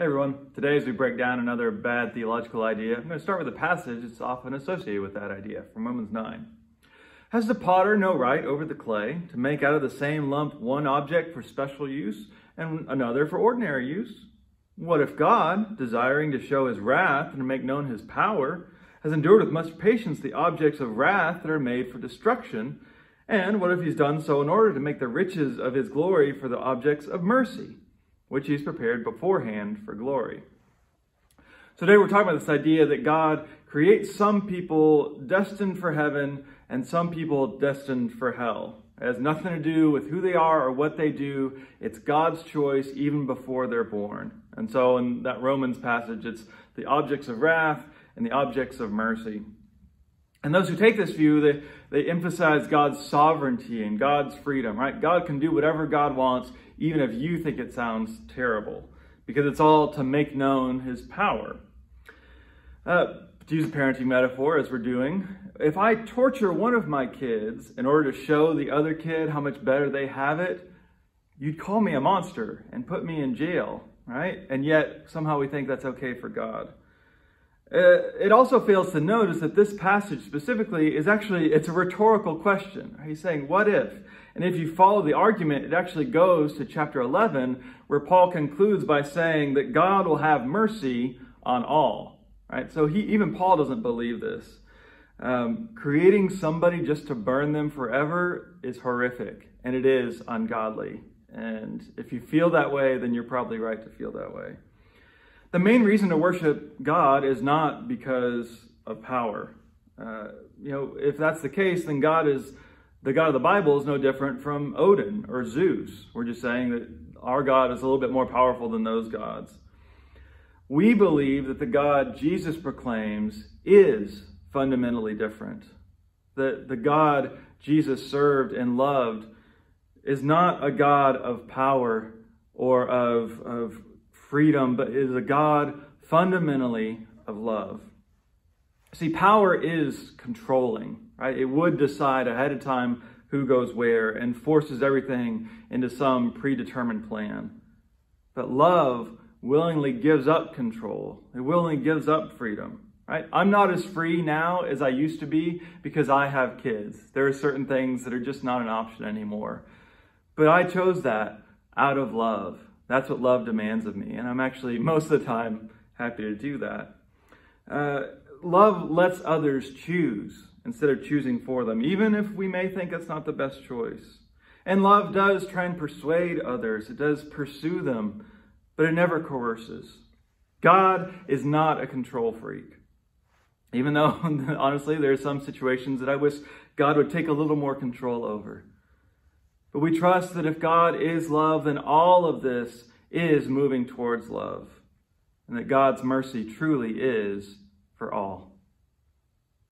Hey everyone, today as we break down another bad theological idea, I'm going to start with a passage that's often associated with that idea from Romans 9. Has the potter no right over the clay to make out of the same lump one object for special use and another for ordinary use? What if God, desiring to show his wrath and to make known his power, has endured with much patience the objects of wrath that are made for destruction? And what if he's done so in order to make the riches of his glory for the objects of mercy? Which he's prepared beforehand for glory. Today we're talking about this idea that God creates some people destined for heaven and some people destined for hell. It has nothing to do with who they are or what they do. It's God's choice even before they're born. And so in that Romans passage, it's the objects of wrath and the objects of mercy. And those who take this view, they, they emphasize God's sovereignty and God's freedom, right? God can do whatever God wants, even if you think it sounds terrible, because it's all to make known his power. Uh, to use a parenting metaphor, as we're doing, if I torture one of my kids in order to show the other kid how much better they have it, you'd call me a monster and put me in jail, right? And yet somehow we think that's okay for God. Uh, it also fails to notice that this passage specifically is actually, it's a rhetorical question. He's saying, what if? And if you follow the argument, it actually goes to chapter 11, where Paul concludes by saying that God will have mercy on all. Right? So he, even Paul doesn't believe this. Um, creating somebody just to burn them forever is horrific, and it is ungodly. And if you feel that way, then you're probably right to feel that way. The main reason to worship God is not because of power. Uh, you know, if that's the case, then God is the God of the Bible is no different from Odin or Zeus. We're just saying that our God is a little bit more powerful than those gods. We believe that the God Jesus proclaims is fundamentally different. That the God Jesus served and loved is not a God of power or of, of freedom, but is a God fundamentally of love. See, power is controlling, right? It would decide ahead of time who goes where and forces everything into some predetermined plan. But love willingly gives up control. It willingly gives up freedom. Right? I'm not as free now as I used to be because I have kids. There are certain things that are just not an option anymore. But I chose that out of love. That's what love demands of me. And I'm actually, most of the time, happy to do that. Uh, love lets others choose instead of choosing for them, even if we may think it's not the best choice. And love does try and persuade others, it does pursue them, but it never coerces. God is not a control freak. Even though, honestly, there are some situations that I wish God would take a little more control over. But we trust that if God is love, then all of this is moving towards love, and that God's mercy truly is for all.